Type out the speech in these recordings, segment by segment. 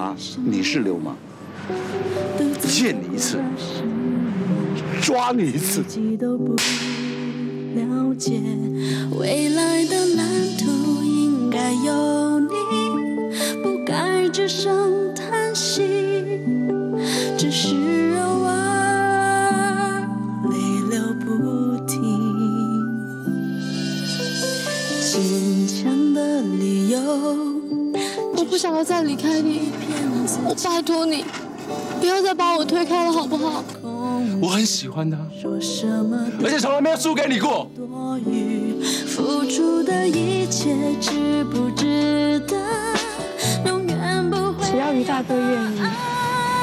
我是警察，你是流氓，见你一次，抓你一次。自己都不了解，未来的蓝图应该有你，不该只剩叹息，只是偶尔泪流不停。坚强的理由，我不想要再离开你，我拜托你，不要再把我推开了，好不好？我很喜欢他，说什么而且从来没有输给你过。多余，付出的一切值不值得？永远不会。只要于大哥愿意，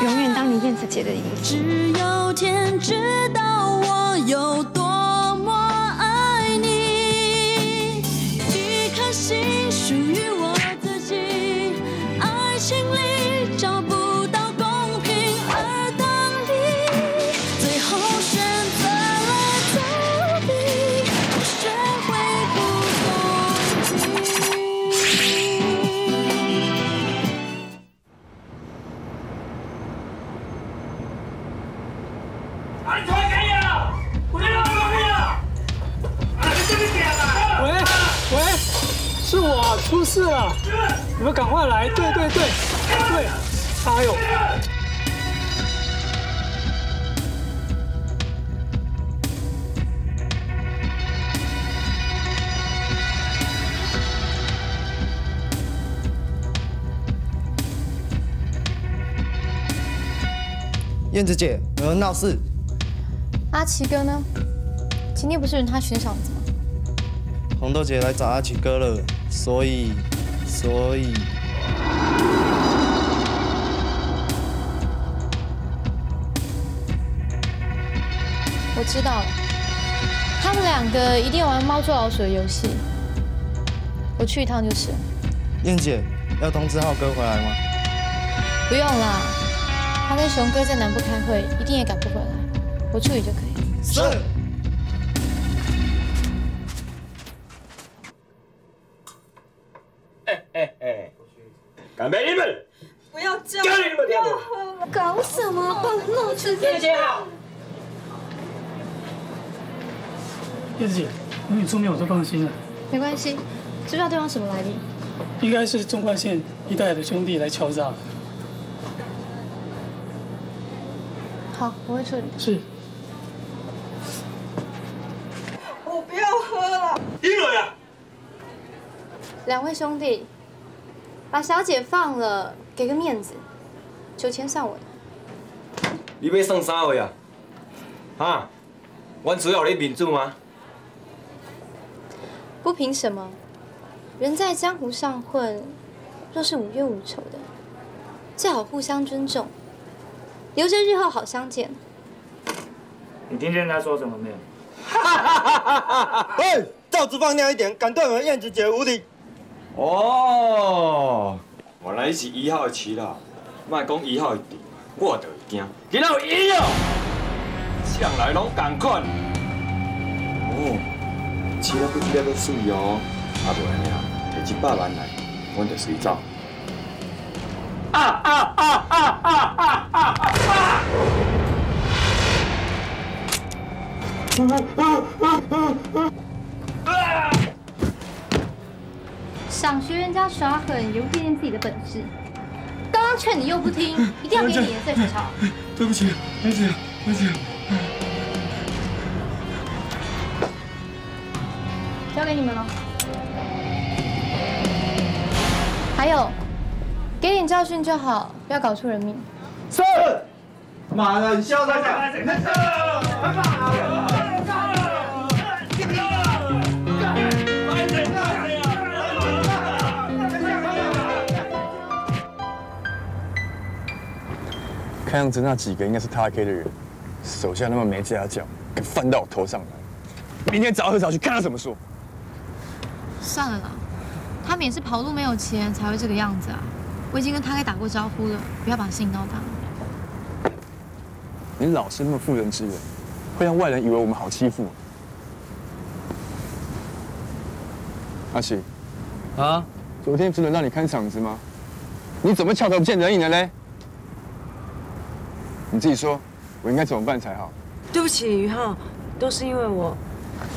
永远当你燕子姐的影子。只有天知道我有多燕子姐，有人闹事。阿奇哥呢？今天不是人他悬赏子吗？红豆姐来找阿奇哥了，所以，所以，我知道了，他们两个一定玩猫捉老鼠的游戏。我去一趟就是。燕姐要通知浩哥回来吗？不用啦，他跟熊哥在南部开会，一定也赶不回来，我处理就可以。是。干杯你们！不要叫，叫你们听不？搞什么？把我弄成这姐姐好。燕子姐，有你出面我就放心了。没关系，知不知道对方什么来历？应该是中冠县一带的兄弟来敲诈。好，我会处理。是。我不要喝了。赢了呀！两位兄弟，把小姐放了，给个面子，酒钱算我的。你要算啥话啊？哈？阮只要你面子吗？不凭什么，人在江湖上混，若是无冤无仇的，最好互相尊重，留着日后好相见。你听见他说什么没有？喂，罩子放亮一点，敢对我们燕子姐无礼。哦，原来你是一号的七号，莫讲一号的弟，我就会惊。今仔有伊哦，向来拢共款。哦，七了不知了都水哦，啊无安尼啊，摕一百万来，阮就随走。啊啊啊啊啊啊啊想学人家耍狠，也不练练自己的本事。刚刚劝你又不听，一定要给你颜色瞧瞧。对不起，燕子姐，燕子姐。交给你们了。还有，给点教训就好，不要搞出人命。是。马人潇洒看样子那几个应该是他 K 的人，手下那么没家教，敢翻到我头上来。明天早喝早去看他怎么说。算了啦，他们也是跑路没有钱才会这个样子啊。我已经跟他给打过招呼了，不要把事情闹大。你老是那么妇人之仁，会让外人以为我们好欺负。阿喜，啊，昨天只轮到你看场子吗？你怎么翘头不见人影了嘞？你自己说，我应该怎么办才好？对不起，于浩，都是因为我。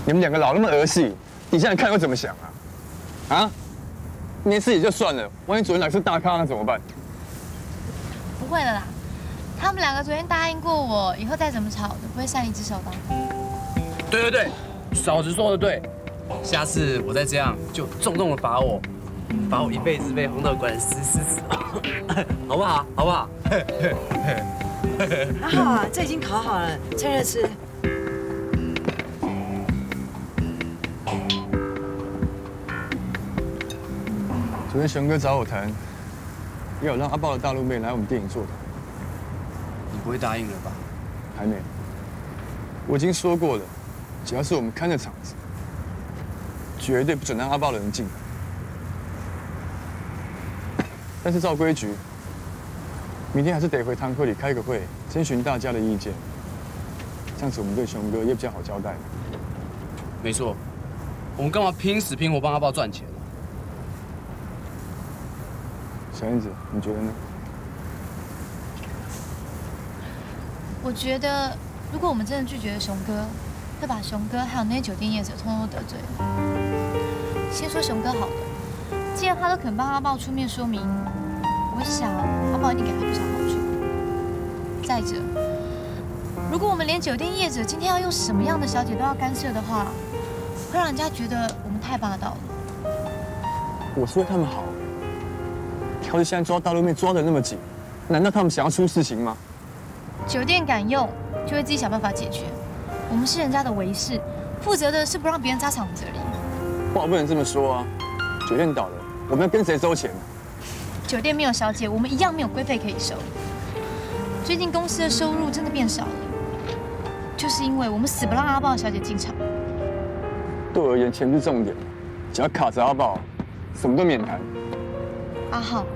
你们两个老那么儿戏，你现在看又怎么想啊？啊？没事也就算了，万一昨天来是大咖，那怎么办？不会的啦，他们两个昨天答应过我，以后再怎么吵都不会擅离职守的。对对对，嫂子说的对，下次我再这样，就重重的罚我，罚我一辈子被红豆管得死死死，好不好？好不好？还好啊，这已经烤好了，趁热吃。昨天雄哥找我谈，要让阿豹的大陆妹来我们电影座谈。你不会答应了吧？还没。我已经说过了，只要是我们看的场子，绝对不准让阿豹的人进来。但是照规矩，明天还是得回堂会里开个会，征询大家的意见。这样子我们对熊哥也比较好交代。没错，我们干嘛拼死拼活帮阿豹赚钱？小燕子，你觉得呢？我觉得，如果我们真的拒绝了熊哥，会把熊哥还有那些酒店业者通通得罪。先说熊哥好了，既然他都肯帮阿豹出面说明，我想阿豹一定给他不少好处。再者，如果我们连酒店业者今天要用什么样的小姐都要干涉的话，会让人家觉得我们太霸道了。我是为他们好。可是现在抓大陆妹抓的那么紧，难道他们想要出事情吗？酒店敢用，就会自己想办法解决。我们是人家的维士，负责的是不让别人扎场子而已。话不能这么说啊！酒店倒了，我们要跟谁收钱？酒店没有小姐，我们一样没有规费可以收。最近公司的收入真的变少了，就是因为我们死不让阿豹小姐进场。对我而言，钱是重点，只要卡着阿豹，什么都免谈。阿浩，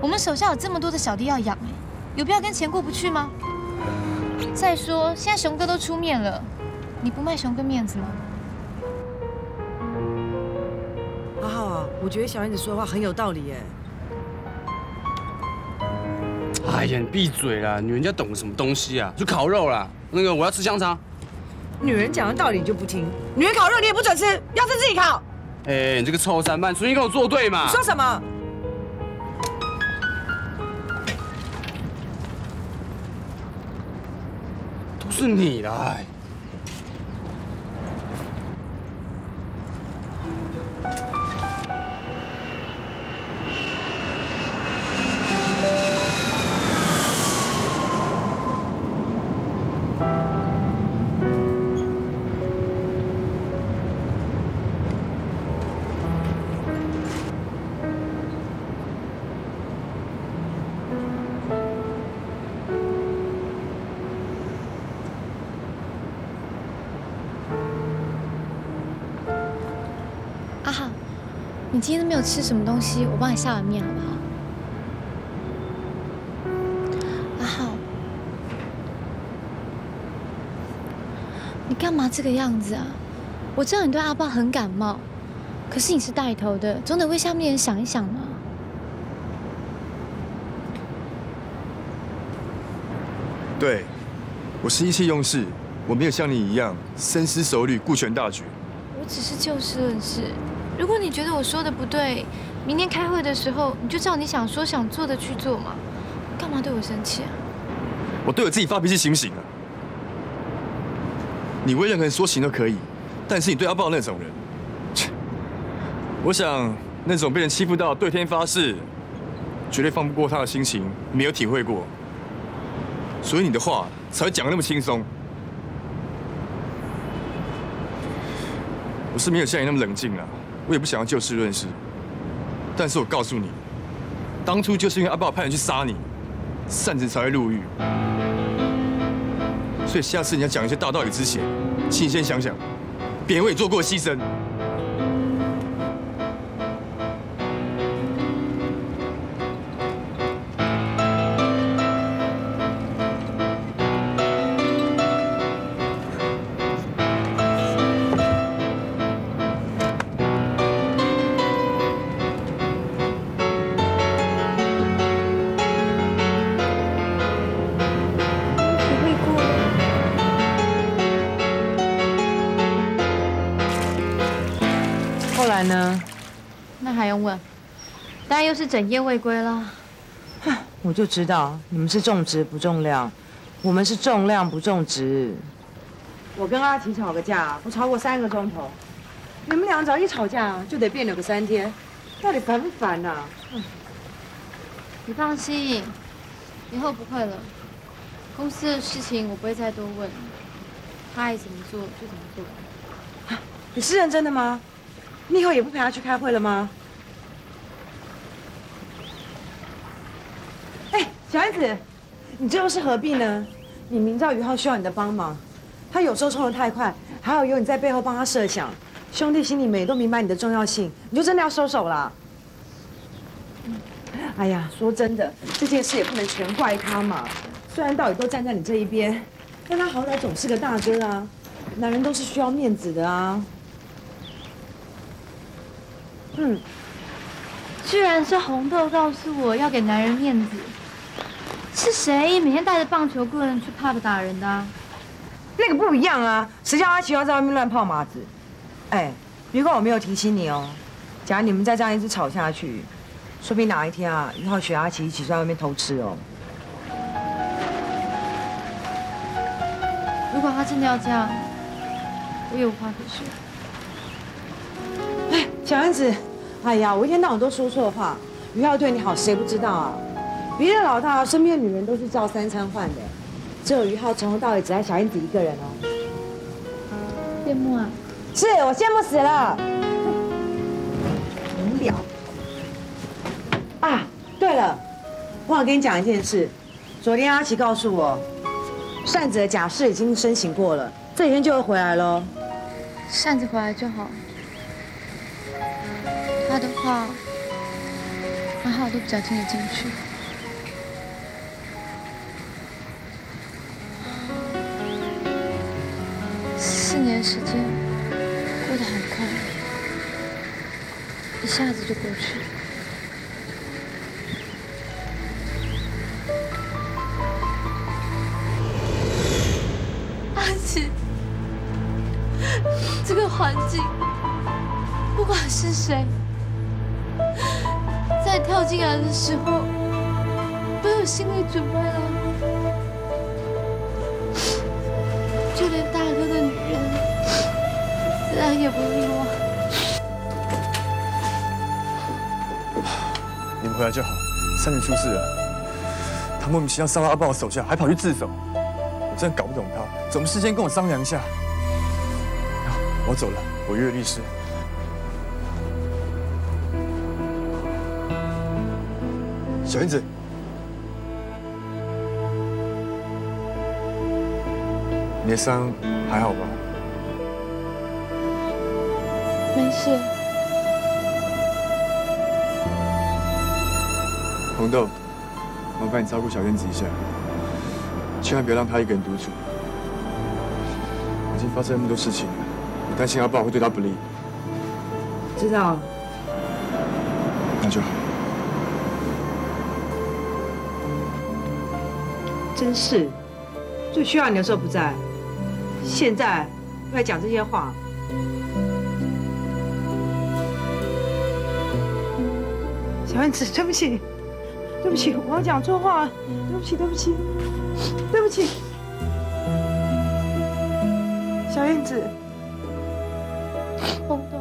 我们手下有这么多的小弟要养，哎，有必要跟钱过不去吗？再说，现在熊哥都出面了，你不卖熊哥面子吗？阿浩啊，我觉得小燕子说的话很有道理，耶。哎呀，你闭嘴啦！女人家懂什么东西啊？就烤肉啦。那个，我要吃香肠。女人讲的道理你就不听，女人烤肉你也不准吃，要吃自己烤。哎，你这个臭三半，重新跟我作对嘛？你说什么？都是你啦！你今天都没有吃什么东西，我帮你下碗面好不好？阿浩，你干嘛这个样子啊？我知道你对阿豹很感冒，可是你是带头的，总得为下面人想一想嘛。对，我是意气用事，我没有像你一样深思熟虑、顾全大局。我只是就事论事。如果你觉得我说的不对，明天开会的时候你就照你想说想做的去做嘛，干嘛对我生气啊？我对我自己发脾气行不行啊？你为任何人说行都可以，但是你对阿豹那种人，我想那种被人欺负到对天发誓，绝对放不过他的心情，没有体会过，所以你的话才会讲的那么轻松。我是没有像你那么冷静啊。我也不想要就事论事，但是我告诉你，当初就是因为阿爸派人去杀你，擅子才会入狱。所以下次你要讲一些大道理之前，请先想想，别人为你做过牺牲。整夜未归了。我就知道你们是重质不重量，我们是重量不重质。我跟阿奇吵个架，不超过三个钟头。你们俩只要一吵架，就得别扭个三天，到底烦不烦呐、你放心，以后不会了。公司的事情我不会再多问，他爱怎么做就怎么做。你是认真的吗？你以后也不陪他去开会了吗？哎，小燕子，你这又是何必呢？你明知道于浩需要你的帮忙，他有时候冲得太快，还好有你在背后帮他设想，兄弟心里面也都明白你的重要性，你就真的要收手啦。哎呀，说真的，这件事也不能全怪他嘛。虽然道理都站在你这一边，但他好歹总是个大哥啊，男人都是需要面子的啊。嗯，居然是红豆告诉我要给男人面子，是谁每天带着棒球棍去 pub 打人的、啊？那个不一样啊，谁叫阿奇要在外面乱泡马子？哎，别怪我没有提醒你哦。假如你们再这样一直吵下去，说不定哪一天啊，于浩学阿奇一起在外面偷吃哦。如果他真的要这样，我也无话可说。哎，小燕子，哎呀，我一天到晚都说错话。于浩对你好，谁不知道啊？别的老大身边的女人都是照三餐换的，只有于浩从头到尾只爱小燕子一个人哦。羡慕啊！是我羡慕死了。无聊。啊，对了，我想跟你讲一件事。昨天阿奇告诉我，扇子的假释已经申请过了，这几天就会回来喽。扇子回来就好。他的话，还好都比较听得进去。时间过得好快，一下子就过去了。阿奇，这个环境，不管是谁，在跳进来的时候，都有心理准备了。也不例外。你们回来就好。三姐出事了，他莫名其妙上到阿豹的手下，还跑去自首。我真的搞不懂他，怎么事先跟我商量一下？我走了，我约律师。小燕子，你的伤还好吧？没事。红豆，麻烦你照顾小燕子一下，千万别让她一个人独处。已经发生那么多事情了，我担心阿爸会对她不利。知道了。那就好。真是，最需要你的时候不在，现在又来讲这些话。小燕子，对不起，对不起，我要讲错话了，对不起，对不起，对不起，小燕子，红豆，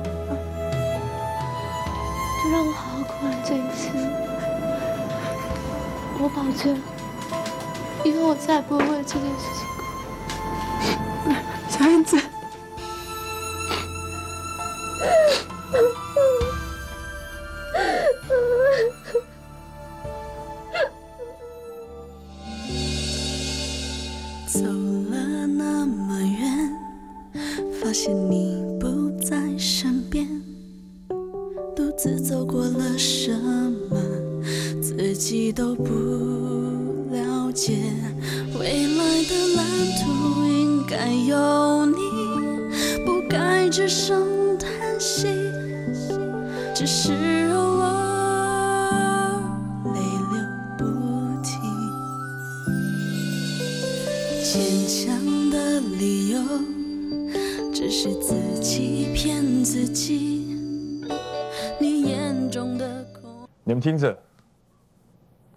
就让我好好过完这一次。我保证，以后我再也不会为了这件事情自己都不了解。未来的蓝图应该有你，不该只剩叹息，只是偶尔泪流不停。坚强的理由，只是自己骗自己。你眼中的你们听着，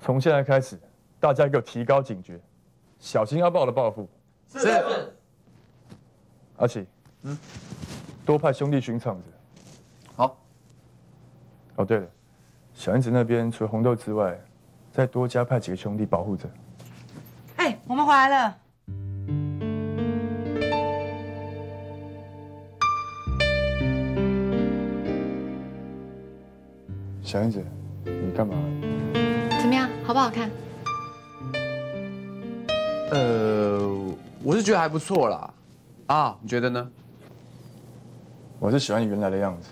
从现在开始，大家给我提高警觉，小心阿豹的报复。是。阿奇，嗯，多派兄弟巡场子。好。哦，对了，小燕子那边除了红豆之外，再多加派几个兄弟保护着。哎，我们回来了。小燕子，你干嘛？怎么样，好不好看？呃，我是觉得还不错啦。啊，你觉得呢？我是喜欢你原来的样子。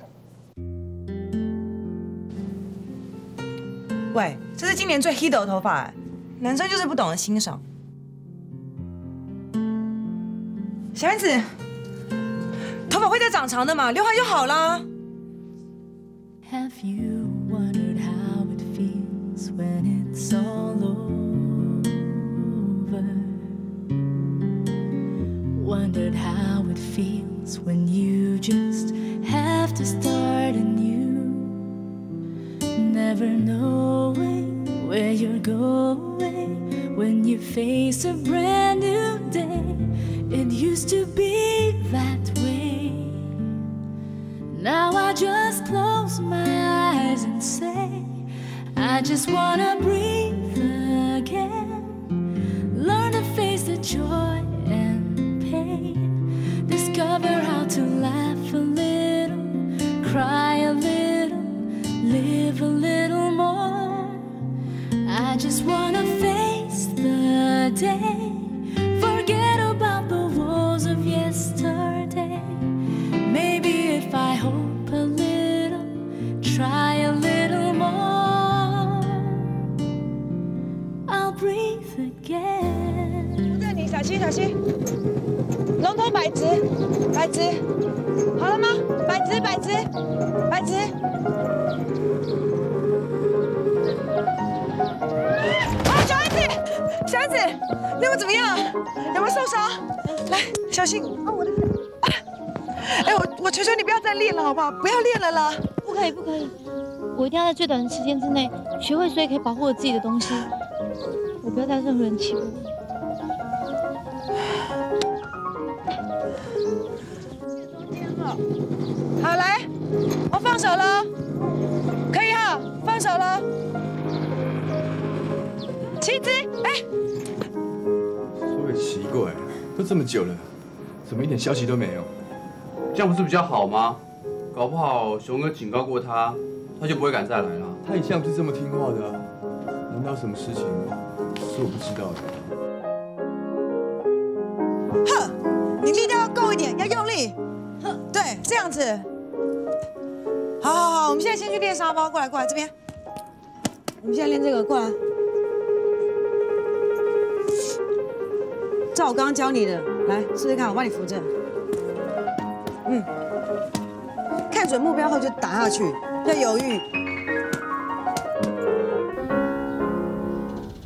喂，这是今年最 hit 的头发哎，男生就是不懂得欣赏。小燕子，头发会再长长的嘛，刘海就好了。Have you when it's all over? Wondered how it feels when you just have to start anew. Never knowing where you're going when you face a brand new day. It used to be that way. Now I just close my eyes and say, I just wanna breathe again. Learn to face the joy and pain. Discover how to laugh a little, cry a little, live a little more. I just wanna 小心小心，龙头摆直，摆直，好了吗？摆直摆直，摆直。啊，小燕子，小燕子，练得怎么样？有没有受伤？来，小心。啊，我的。哎，我我求求你不要再练了，好不好？不要练了啦。不可以，不可以，我一定要在最短的时间之内学会，所以可以保护我自己的东西。我不要再任何人欺负我。好，来，我放手了，可以哈，放手了。妻子，哎，说也奇怪，都这么久了，怎么一点消息都没有？这样不是比较好吗？搞不好熊哥警告过他，他就不会敢再来了。他一向不是这么听话的啊，难道什么事情是我不知道的？哼，你力量要够一点，要用力。这样子。好好好，我们现在先去练沙包，过来过来这边。我们现在练这个，过来。照我刚刚教你的，来试试看，我帮你扶着。嗯，看准目标后就打下去，不要犹豫。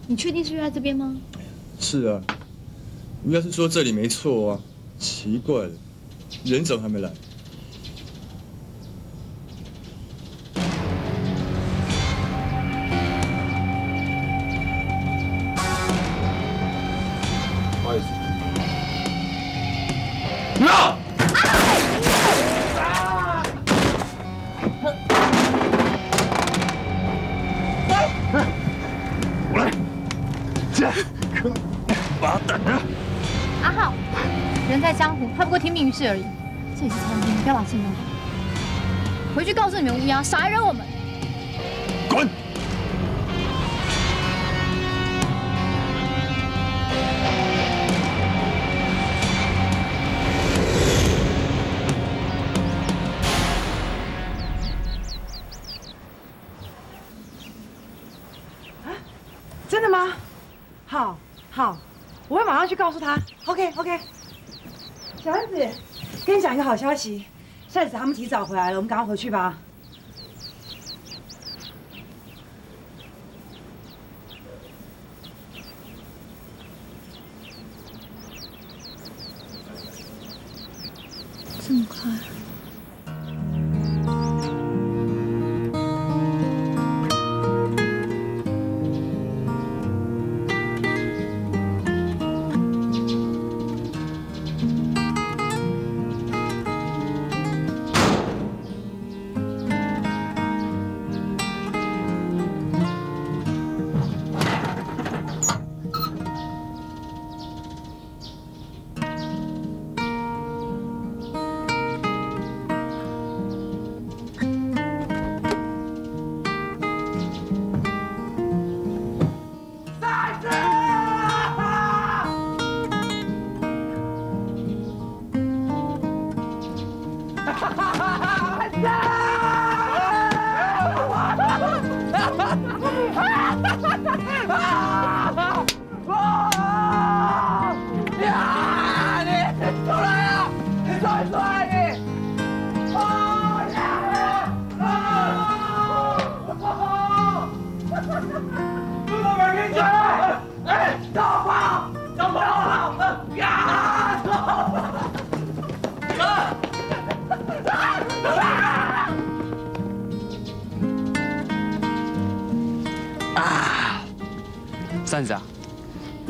你确定是约在这边吗？是啊，应该是说这里没错啊，奇怪了，人怎么还没来？诉你们乌鸦，少来惹我们。滚！真的吗？好，好，我会马上去告诉他。OK OK。小安子，跟你讲一个好消息，帅子他们提早回来了，我们赶快回去吧。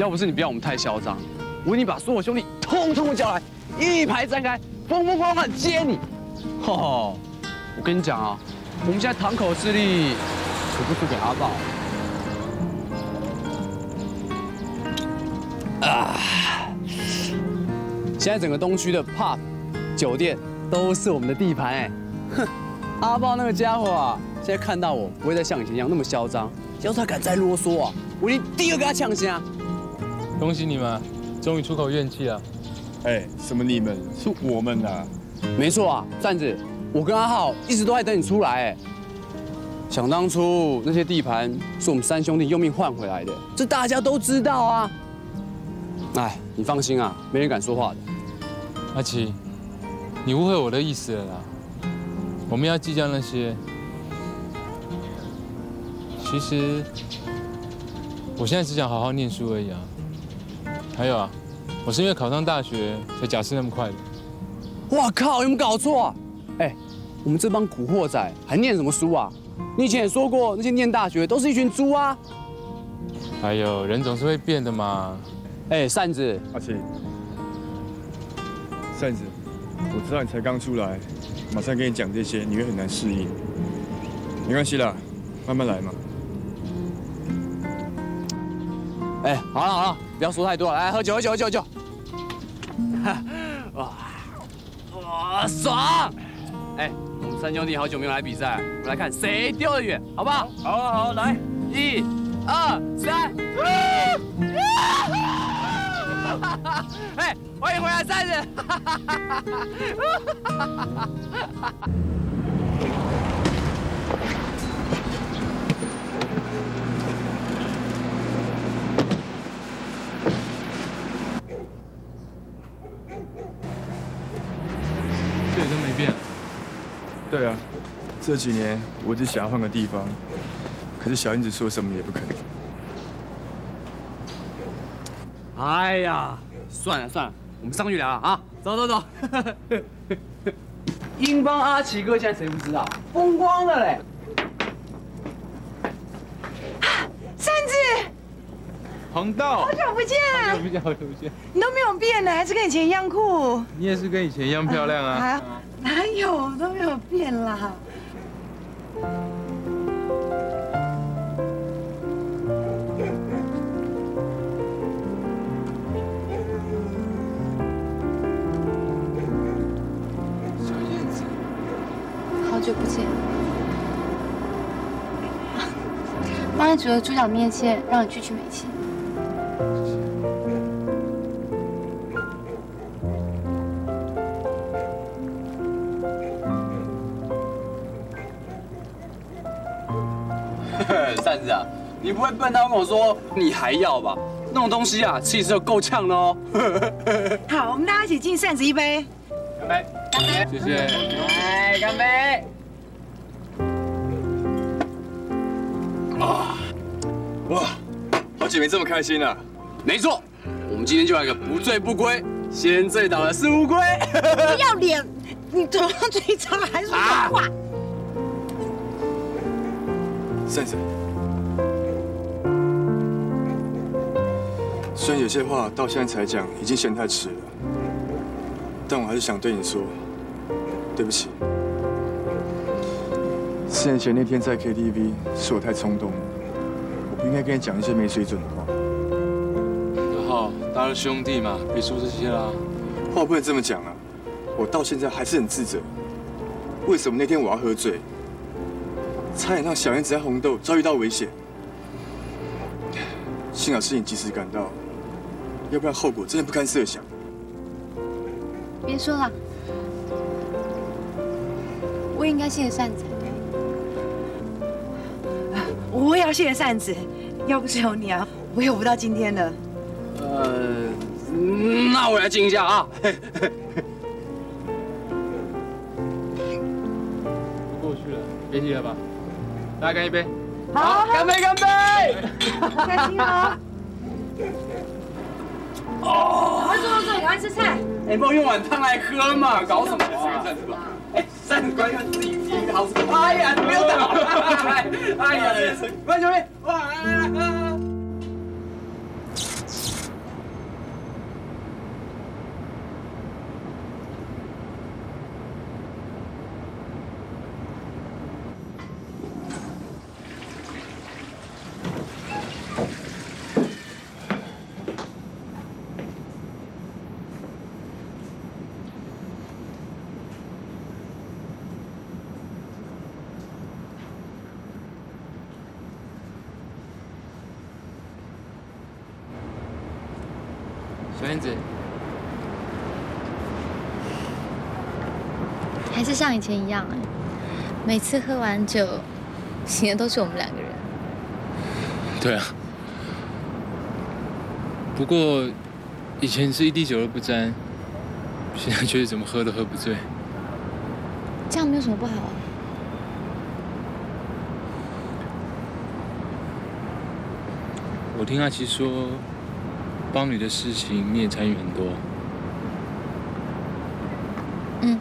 要不是你不要我们太嚣张，我一定把所有兄弟通通叫来，一排站开，风风光光地接你。吼，我跟你讲啊，我们现在堂口势力可不输给阿豹。啊，现在整个东区的 pub、酒店都是我们的地盘哎。哼，阿豹那个家伙啊，现在看到我不会再像以前一样那么嚣张。要是他敢再啰嗦啊，我一定第一个给他抢先啊！恭喜你们，终于出口怨气了。哎，什么你们？是我们呐。没错啊，站子，我跟阿浩一直都在等你出来哎。想当初那些地盘是我们三兄弟用命换回来的，这大家都知道啊。哎，你放心啊，没人敢说话的。阿奇，你误会我的意思了啦。我们要计较那些。其实，我现在只想好好念书而已啊。还有啊，我是因为考上大学才假释那么快的。哇靠！有没有搞错？哎，我们这帮古惑仔还念什么书啊？你以前也说过，那些念大学都是一群猪啊。还有人总是会变的嘛。哎，扇子，阿奇，扇子，我知道你才刚出来，马上跟你讲这些，你会很难适应。没关系啦，慢慢来嘛。哎，好了好了，不要说太多了，来喝酒喝酒喝酒喝酒。哇哇爽！哎，我们三兄弟好久没有来比赛，我们来看谁丢得远，好不好？好好来，一、二、三。哎，欢迎回来，三人。这里都没变。对啊，这几年我只想要换个地方，可是小英子说什么也不肯。哎呀，算了算了，我们上去聊了啊！走走走。英邦阿奇哥现在谁不知道？风光了嘞。三子，黄道，好久不见，好久不见，好久不见。你都没有变呢，还是跟以前一样酷。你也是跟以前一样漂亮啊。还哪有都没有变啦。久不见。帮你煮的猪脚面线，让你去去美气。扇子啊，你不会笨到跟我说你还要吧？那种东西啊，吃一次就够呛了哦。好，我们大家一起敬扇子一杯。干杯！干杯！谢谢。来，干杯！好久没这么开心了。没错，我们今天就来个不醉不归，先醉倒的是乌龟。不要脸！你嘴巴最长还说脏话。扇子，虽然有些话到现在才讲，已经嫌太迟了，但我还是想对你说，对不起。四年前那天在 KTV 是我太冲动了，我不应该跟你讲一些没水准的话。然后，大家兄弟嘛，别说这些啦。话不能这么讲啊！我到现在还是很自责，为什么那天我要喝醉？差点让小燕子在红豆遭遇到危险，幸好是你及时赶到，要不然后果真的不堪设想。别说了，我应该谢谢扇子。我也要谢谢扇子，要不是有你啊，我也有不到今天的。呃，那我来敬一下啊。过去了，别提了吧。大家干一杯！好，干杯，干杯！开心啊！哦，赶快坐坐坐，赶快吃菜。哎，帮我用碗汤来喝嘛，搞什么啊？三观要自己自己好。哎呀，你不要倒！哎呀，慢小妹，哇，来来来！小燕子，还是像以前一样哎，每次喝完酒，醒的都是我们两个人。对啊。不过以前是一滴酒都不沾，现在却是怎么喝都喝不醉。这样没有什么不好啊。我听阿奇说，帮你的事情你也参与很多。嗯，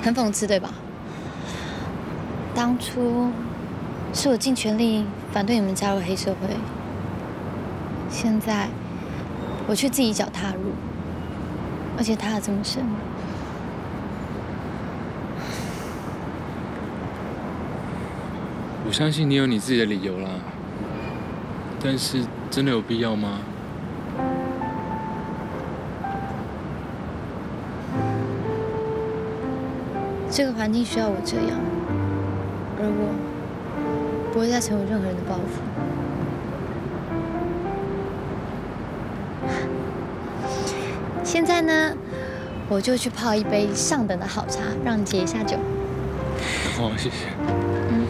很讽刺对吧？当初是我尽全力反对你们加入黑社会，现在我却自己一脚踏入，而且踏得这么深。我相信你有你自己的理由啦，但是真的有必要吗？这个环境需要我这样，而我不会再成为任何人的包袱。现在呢，我就去泡一杯上等的好茶，让你解一下酒。好，谢谢。嗯。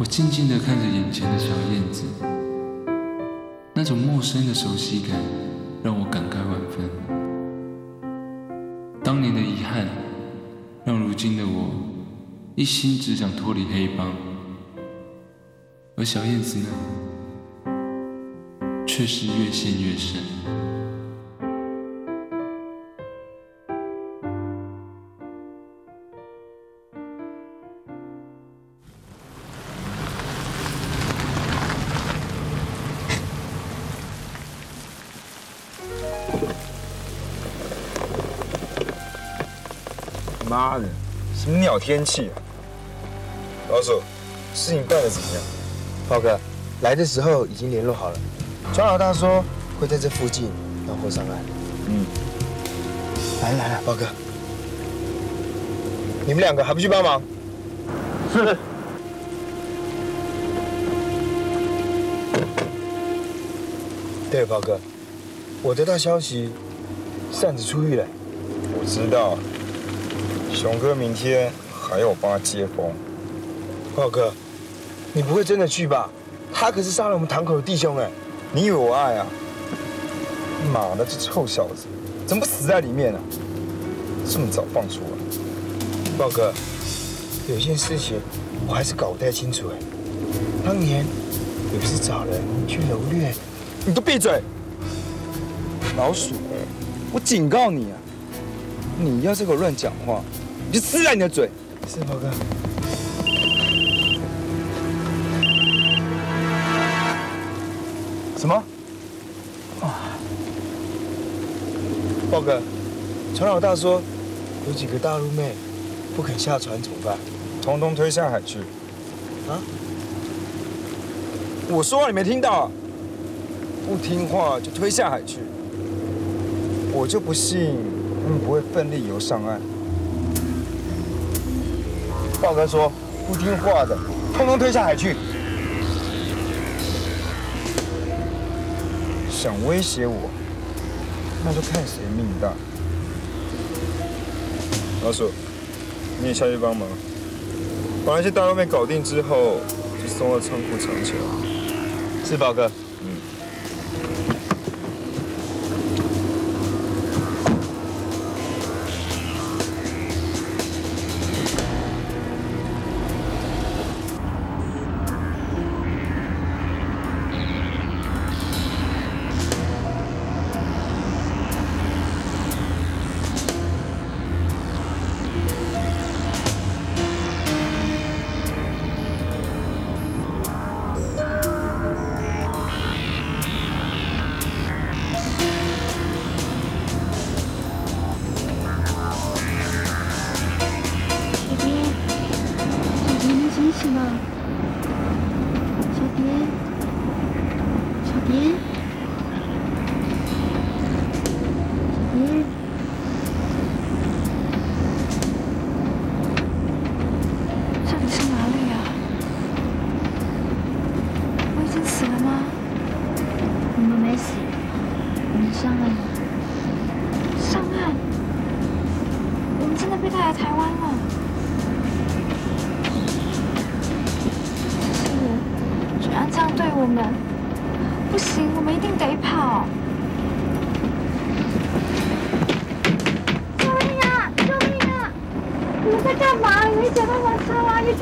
我静静地看着眼前的小燕子，那种陌生的熟悉感让我感慨万分。当年的遗憾，让如今的我一心只想脱离黑帮，而小燕子呢，却是越陷越深。鸟天气啊！老鼠，事情办得怎么样？豹哥，来的时候已经联络好了，庄老大说会在这附近让货上岸。嗯，来了来了，豹哥，你们两个还不去帮忙？是。对了，豹哥，我得到消息，扇子出狱了。我知道。熊哥明天还要我帮他接风。豹哥，你不会真的去吧？他可是杀了我们堂口的弟兄哎！你以为我爱啊？妈的，这臭小子，怎么不死在里面啊？这么早放出来？豹哥，有件事情我还是搞不太清楚哎。当年你不是找人去谋略？你都闭嘴！老鼠，我警告你啊！你要是给我乱讲话，你就撕烂你的嘴！是豹哥。什么？啊！豹哥，船老大说有几个大陆妹不肯下船，怎么办？通通推下海去。啊？我说话你没听到啊？不听话就推下海去。我就不信。他们不会奋力游上岸。豹哥说：“不听话的，通通推下海去。”想威胁我，那就看谁命大。老鼠，你也下去帮忙，把那些大肉面搞定之后，就送到仓库藏起来。是豹哥。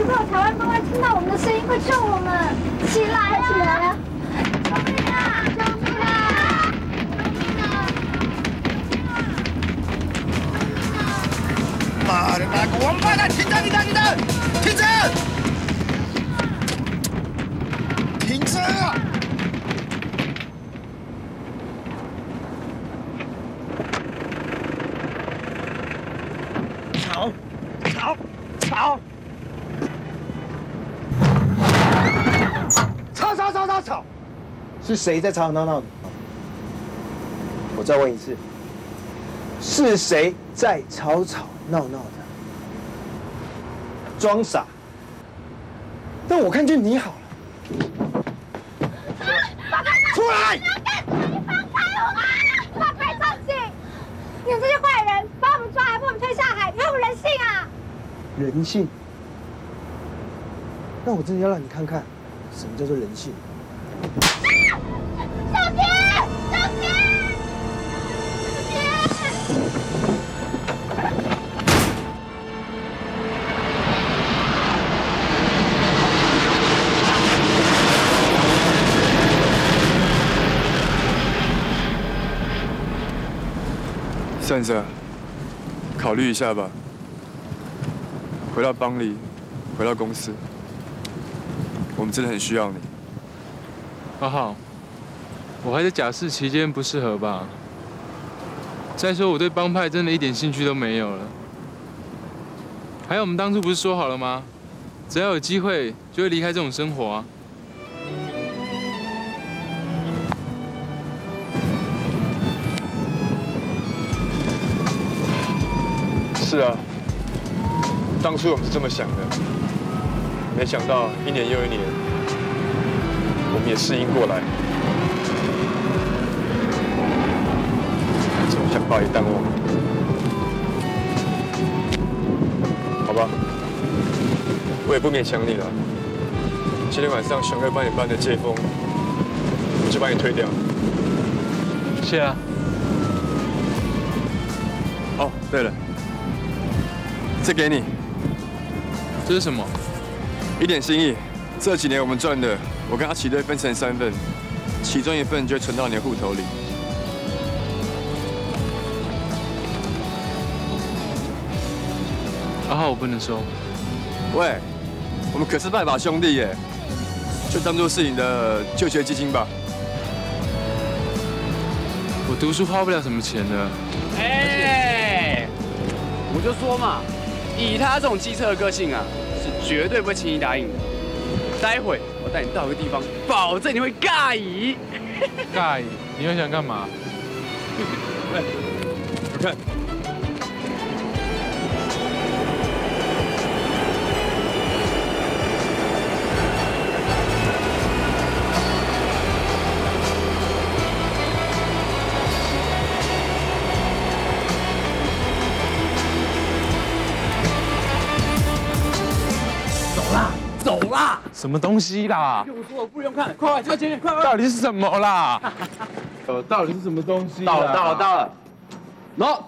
车啊！也许会有台湾公安听到我们的声音，会救我们！起来啊！起来啊！救命啊！救命啊！妈的，哪个王八蛋！停车！停车！停车！停车！停车啊！是谁在吵吵闹闹的？我再问一次，是谁在吵吵闹闹的？装傻？但我看就你好了。出来！你放开！我！爸别着急，你们这些坏人把我们抓来，把我们推下海，你有人性啊！人性？那我真的要让你看看，什么叫做人性。善子，考虑一下吧。回到邦里，回到公司，我们真的很需要你。浩浩，我还在假释期间不适合吧？再说我对帮派真的一点兴趣都没有了。还有我们当初不是说好了吗？只要有机会就会离开这种生活啊。是啊，当初我们是这么想的，没想到一年又一年，我们也适应过来，总想把你耽误。好吧，我也不勉强你了。今天晚上熊哥帮你办的借风，我就把你推掉。谢啊。哦，对了。这给你，这是什么？一点心意。这几年我们赚的，我跟阿奇队分成三份，其中一份就会存到你的户头里。阿浩，我不能收。喂，我们可是拜把兄弟耶，就当做是你的就学基金吧。我读书花不了什么钱的。哎，我就说嘛。以他这种机车的个性啊，是绝对不会轻易答应的。待会我带你到一个地方，保证你会尬意。尬意？你又想干嘛？喂，你看。什么东西啦？我说我不用看，快快快前面，快快！到底是什么啦？呃，到底是什么东西？到了，到了，到了。喏。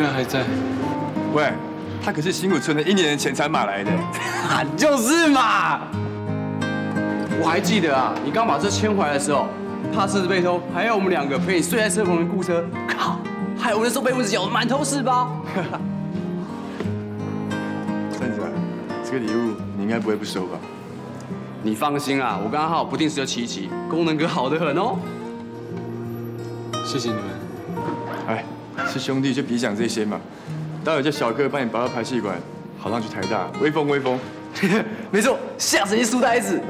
居然还在？喂，他可是辛苦存了一年的钱才买来的。就是嘛！我还记得啊，你刚把车牵回来的时候，怕车子被偷，还要我们两个陪你睡在车棚里雇车。靠！害我那时候被蚊子咬得满头是包。甚至啊，这个礼物你应该不会不收吧？你放心啊，我跟阿浩不定时就骑一骑，功能哥好得很哦。谢谢你们。哎，是兄弟就别讲这些嘛。待会叫小哥帮你拔到排气管，好上去台大，威风威风。没错，吓死一书呆子。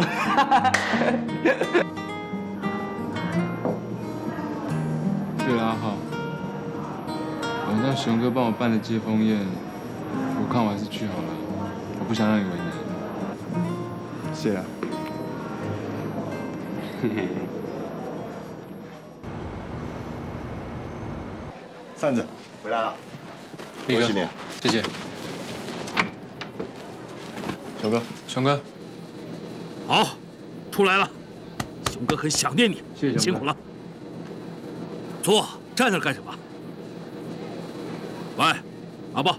对了，阿浩，晚上熊哥帮我办的接风宴，我看我还是去好了，我不想让你为难。谢了。扇子，回来了。恭喜你，谢谢。熊哥，熊哥，好，出来了。熊哥很想念你，谢谢辛苦了。坐，站那儿干什么？喂，阿豹，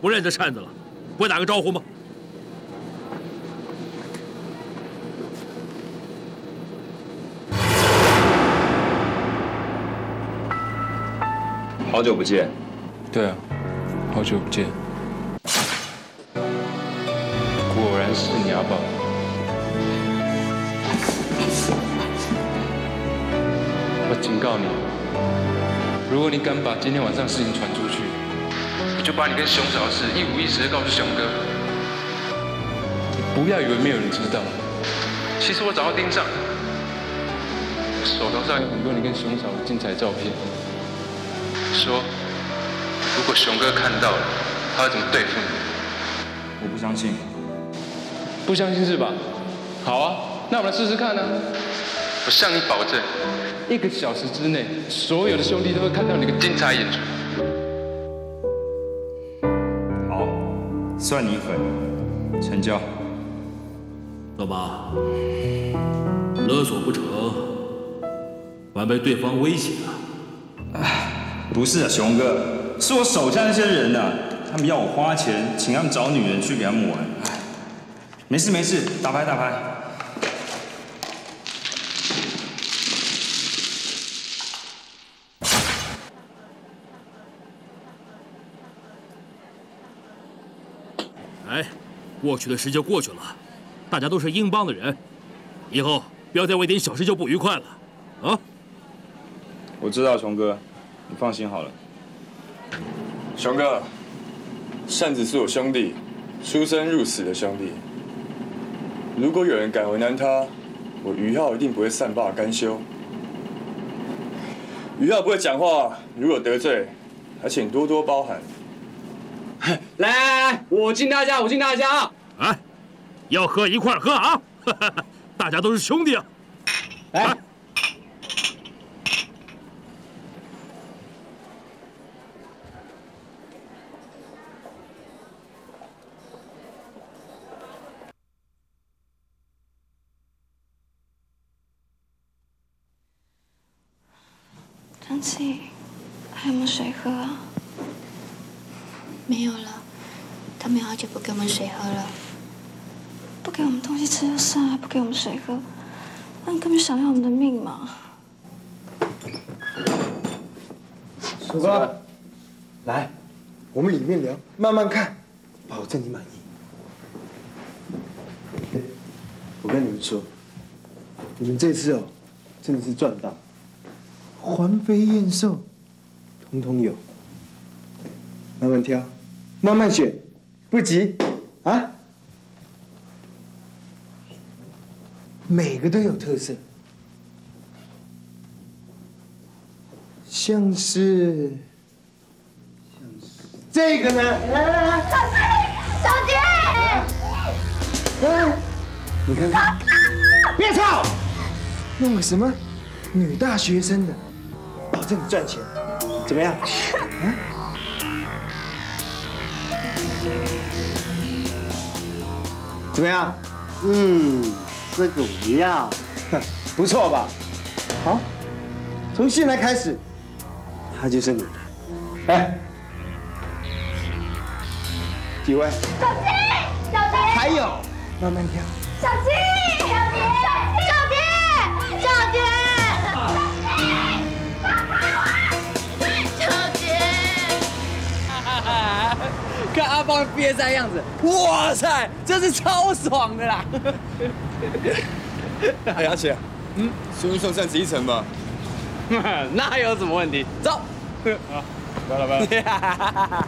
不认得扇子了，不会打个招呼吗？好久不见。对啊，好久不见。果然是你阿宝。我警告你，如果你敢把今天晚上事情传出去，我就把你跟熊嫂的事一五一十的告诉熊哥。你不要以为没有人知道，其实我早就盯上手头上有很多你跟熊嫂的精彩照片。说，如果熊哥看到了，他会怎么对付你？我不相信。不相信是吧？好啊，那我们来试试看呢、我向你保证，一个小时之内，所有的兄弟都会看到你的精彩演出。好，算你狠，成交。老八？勒索不成，反被对方威胁了？不是啊，熊哥，是我手下那些人呐、他们要我花钱，请他们找女人去给他们玩。哎，没事没事，打牌打牌。哎，过去的事就过去了，大家都是英邦的人，以后不要再为点小事就不愉快了，啊？我知道，熊哥，你放心好了。熊哥，扇子是我兄弟，出生入死的兄弟。如果有人敢为难他，我于浩一定不会善罢甘休。于浩不会讲话，如果得罪，还请多多包涵。来来来，我敬大家，我敬大家啊。哎，要喝一块儿喝啊！大家都是兄弟啊！来，张琪，还有没有水喝啊？没有了，他们好久不给我们水喝了。不给我们东西吃就算了，还不给我们水喝，那你根本想要我们的命嘛！鼠哥，来，我们里面聊，慢慢看，保证你满意。我跟你们说，你们这次哦，真的是赚到，环肥燕瘦，通通有。慢慢挑，慢慢选，不急啊。每个都有特色，像是，像是这个呢？来来来，小杰，来，你看看，别吵，弄个什么女大学生的，保证你赚钱，怎么样？啊？怎么样？嗯，这个我要。不错吧？好，从现在开始，他就是你的。哎，几位？小杰，小杰，还有，慢慢跳。小杰，小杰，小杰，小杰，看阿他帮毕业赛样子，哇塞，真是超爽的啦！哎，阿姐，嗯，顺便送上一层吧。那还有什么问题？走。好，拜了拜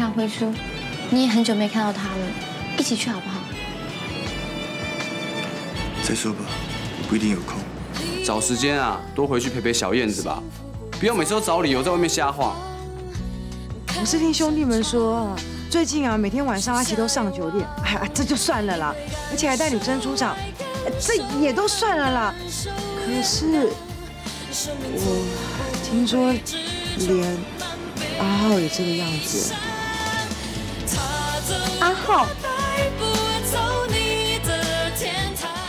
看辉叔，你也很久没看到他了，一起去好不好？再说吧，我不一定有空。找时间啊，多回去陪陪小燕子吧，不要每次都找理由在外面瞎晃。我是听兄弟们说，最近啊，每天晚上阿奇都上酒店，哎呀，这就算了啦，而且还带女生出场，这也都算了啦。可是我听说连阿浩也这个样子。阿浩，